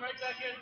right back in.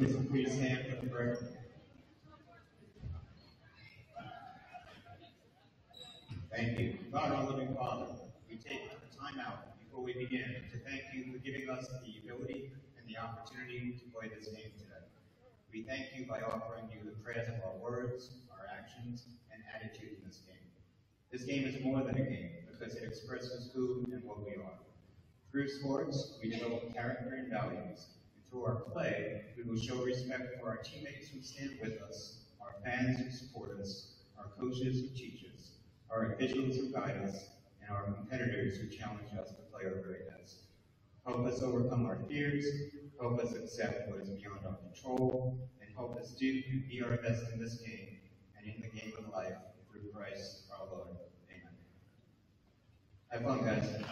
Just please stand for the. Thank you. God, our living Father, we take time out before we begin to thank you for giving us the ability and the opportunity to play this game today. We thank you by offering you the prayers of our words, our actions, and attitude in this game. This game is more than a game because it expresses who and what we are. Through sports, we develop character and values. Through our play, we will show respect for our teammates who stand with us, our fans who support us, our coaches who teach us, our officials who guide us, and our competitors who challenge us to play our very best. Help us overcome our fears, help us accept what is beyond our control, and help us do be our best in this game and in the game of life through Christ our Lord. Amen. Have fun, guys.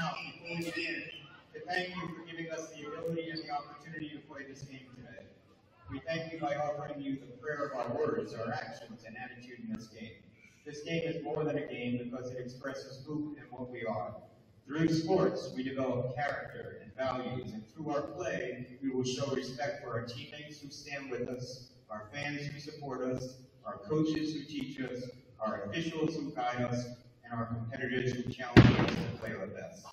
Out before we begin to thank you for giving us the ability and the opportunity to play this game today. We thank you by offering you the prayer of our words, our actions, and attitude in this game. This game is more than a game because it expresses who and what we are. Through sports, we develop character and values, and through our play, we will show respect for our teammates who stand with us, our fans who support us, our coaches who teach us, our officials who guide us, and our competitors who challenge us to play our best.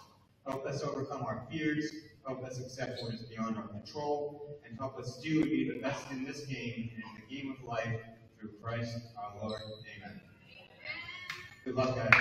Help us overcome our fears, help us accept what is beyond our control, and help us do and be the best in this game and in the game of life through Christ our Lord. Amen. Good luck, guys.